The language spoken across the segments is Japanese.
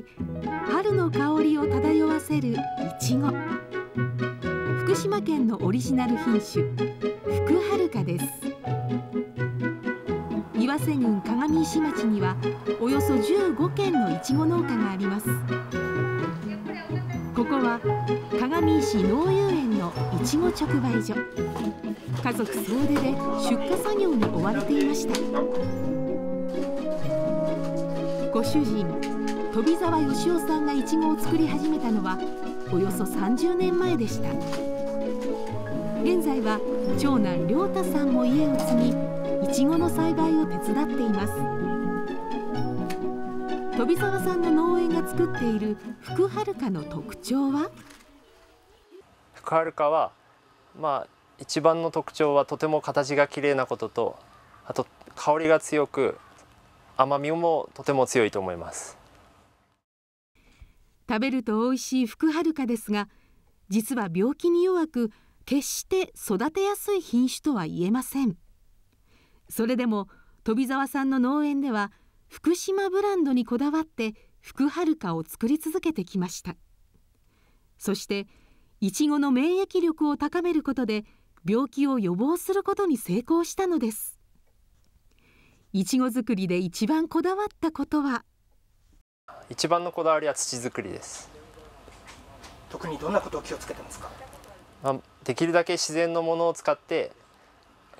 き春の香りを漂わせるいちご福島県のオリジナル品種福はるかです。岩瀬郡鏡石町にはおよそ15軒のいちご農家があります。ここは鏡石農遊園のいちご直売所。家族総出で出荷作業に追われていました。ご主人飛沢義雄さんがいちごを作り始めたのはおよそ30年前でした。現在は長男亮太さんも家を継ぎいちごの栽培を手伝っています。飛沢さんの農園が作っている福はるかの特徴は？福はるかはまあ一番の特徴はとても形が綺麗なこととあと香りが強く甘みもとても強いと思います。食べると美味しい福はるかですが実は病気に弱く決して育てやすい品種とは言えません。それでも飛沢さんの農園では福島ブランドにこだわって福はるかを作り続けてきました。そしていちごの免疫力を高めることで病気を予防することに成功したのです。いちご作りで一番こだわったことは一番のこだわりは土作りです。特にどんなことを気をつけてますか、まあ、できるだけ自然のものを使って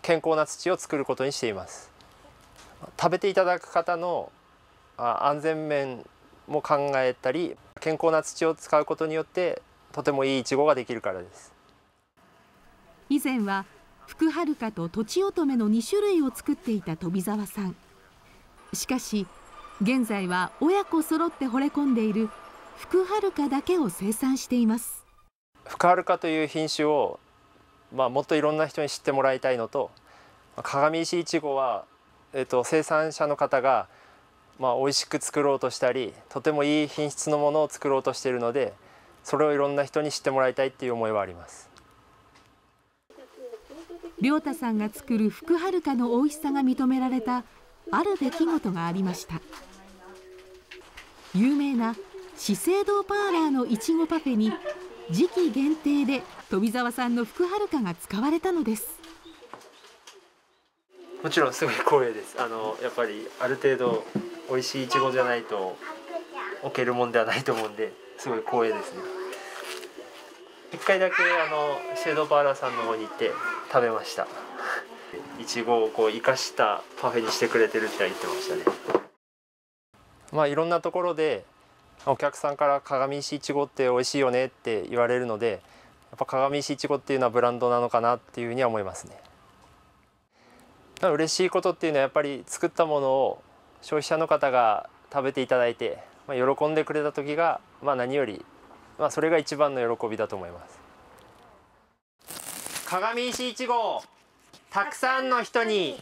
健康な土を作ることにしています。食べていただく方の安全面も考えたり健康な土を使うことによってとてもいいいちごができるからです。以前は福はるかととちおとめの2種類を作っていた飛沢さん。しかし現在は親子揃って惚れ込んでいる福はるかだけを生産しています。福はるかという品種を、まあ、もっといろんな人に知ってもらいたいのと鏡石いちごは、えっと、生産者の方がまあ、美味しく作ろうとしたりとてもいい品質のものを作ろうとしているのでそれをいろんな人に知ってもらいたいっていう思いはあります。亮太さんが作る福はるかの美味しさが認められたある出来事がありました有名な資生堂パーラーのいちごパフェに時期限定で飛沢さんの福はるかが使われたのです。もちろんすごい光栄です。あのやっぱりある程度美味しいいちごじゃないと置けるもんではないと思うんですごい光栄ですね。一回だけあのシェードパーラーさんの方に行って食べました。いちごをこう生かしたパフェにしてくれてるって言ってましたね。まあいろんなところでお客さんから鏡石いちごって美味しいよねって言われるのでやっぱ鏡石いちごっていうのはブランドなのかなっていうふうには思いますね。嬉しいことっていうのはやっぱり作ったものを消費者の方が食べていただいて、まあ、喜んでくれた時が、まあ、何より、まあ、それが一番の喜びだと思います。鏡石いちごたくさんの人に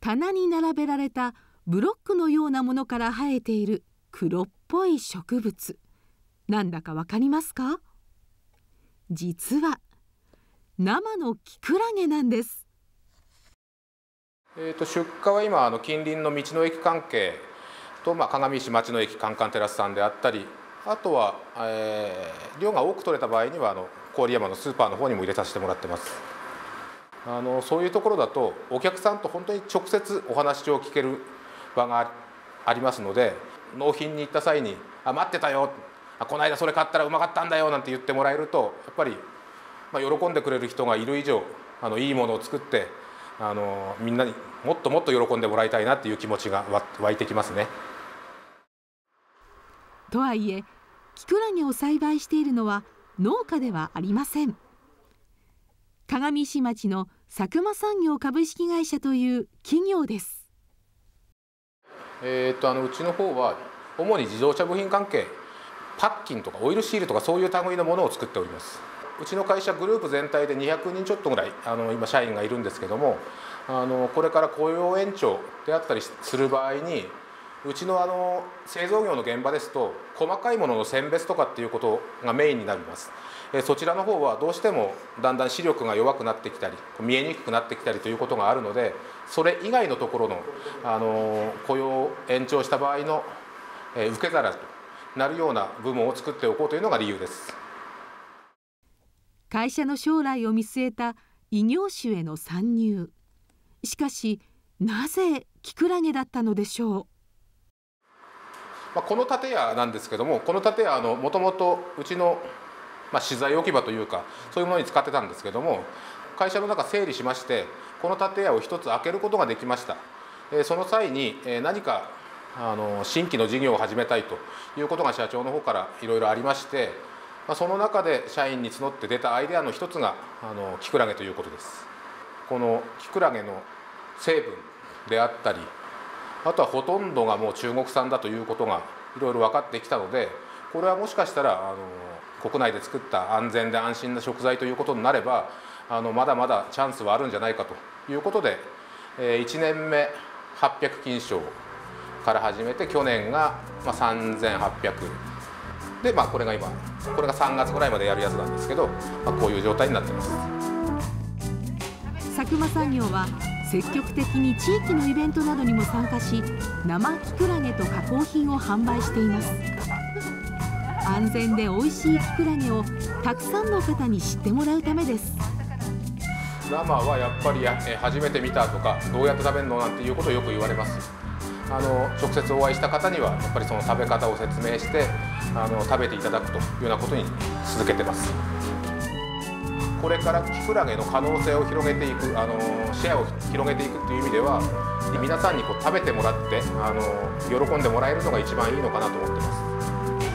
棚に並べられたブロックのようなものから生えている黒っぽい植物。なんだかわかりますか？実は生のキクラゲなんです。えーと、出荷は今あの近隣の道の駅関係と、まあ、鏡石町の駅カンカンテラスさんであったりあとは、えー、量が多く取れた場合にはあの郡山のスーパーの方にも入れさせてもらってます。あのそういうところだとお客さんと本当に直接お話を聞ける場がありますので納品に行った際に「あ待ってたよ」あ「この間それ買ったらうまかったんだよ」なんて言ってもらえるとやっぱり、まあ、喜んでくれる人がいる以上あのいいものを作ってあのみんなにもっともっと喜んでもらいたいなっていう気持ちが湧いてきますね。とはいえキクラゲを栽培しているのは農家ではありません鏡石町の佐久間産業株式会社という企業です。えーと、あのうちの方は主に自動車部品関係パッキンとかオイルシールとかそういう類のものを作っております。うちの会社グループ全体で200人ちょっとぐらいあの今社員がいるんですけどもあのこれから雇用延長であったりする場合にうちのあの製造業の現場ですと細かいものの選別とかっていうことがメインになります。そちらの方はどうしてもだんだん視力が弱くなってきたり見えにくくなってきたりということがあるのでそれ以外のところのあの雇用を延長した場合の受け皿となるような部門を作っておこうというのが理由です。会社の将来を見据えた異業種への参入。しかしなぜキクラゲだったのでしょう？まあ、この建屋なんですけどもこの建屋もともとうちの、まあ、資材置き場というかそういうものに使ってたんですけども会社の中整理しましてこの建屋を一つ開けることができました。その際に何かあの新規の事業を始めたいということが社長の方からいろいろありましてその中で社員に募って出たアイデアの一つがあのキクラゲということですこのキクラゲの成分であったりあとはほとんどがもう中国産だということがいろいろ分かってきたのでこれはもしかしたらあの国内で作った安全で安心な食材ということになればあのまだまだチャンスはあるんじゃないかということで、え1年目800金賞から始めて去年が、まあ3800で、まあ、これが今これが3月ぐらいまでやるやつなんですけど、まあ、こういう状態になってます。佐久間産業は積極的に地域のイベントなどにも参加し生きくらげと加工品を販売しています。安全で美味しいきくらげをたくさんの方に知ってもらうためです。生はやっぱり初めて見たとかどうやって食べるのなんていうことをよく言われます。あの直接お会いした方にはやっぱりその食べ方を説明してあの食べていただくというようなことに続けてます。これからキクラゲの可能性を広げていくあのシェアを広げていくっていう意味では皆さんにこう食べてもらってあの喜んでもらえるのが一番いいのかなと思ってます。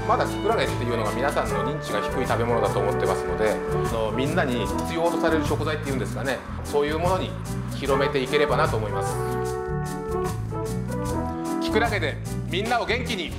まだキクラゲっていうのが皆さんの認知が低い食べ物だと思ってますのでのみんなに必要とされる食材っていうんですかねそういうものに広めていければなと思います。キクラゲでみんなを元気に。